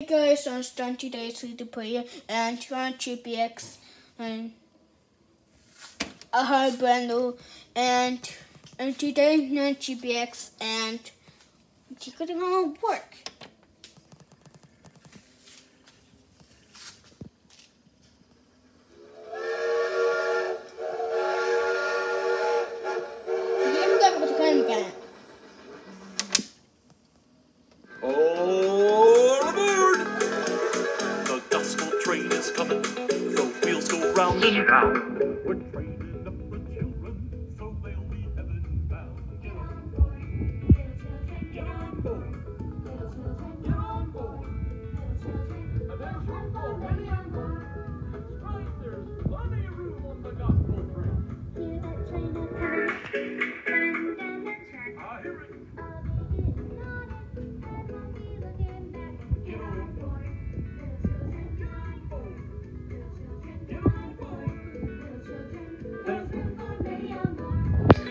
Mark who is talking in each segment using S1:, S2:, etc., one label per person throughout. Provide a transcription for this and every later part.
S1: Hey guys, I'm Stan today's the player and trying GPX and a high Brando and and today not GPX and it's gonna work. You never got with the again.
S2: Train is coming. The wheels go round and round. We're training up the children so they'll be heaven bound. Get on board. Get on board. Get on board. There's room for many on board.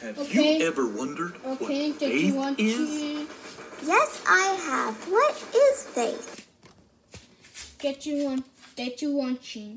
S2: Have
S1: Okay.
S2: you ever wondered
S1: Okay,
S2: what faith
S1: you want
S2: is?
S1: to
S3: Yes, I have. What is faith?
S1: get you one Get you one, watching?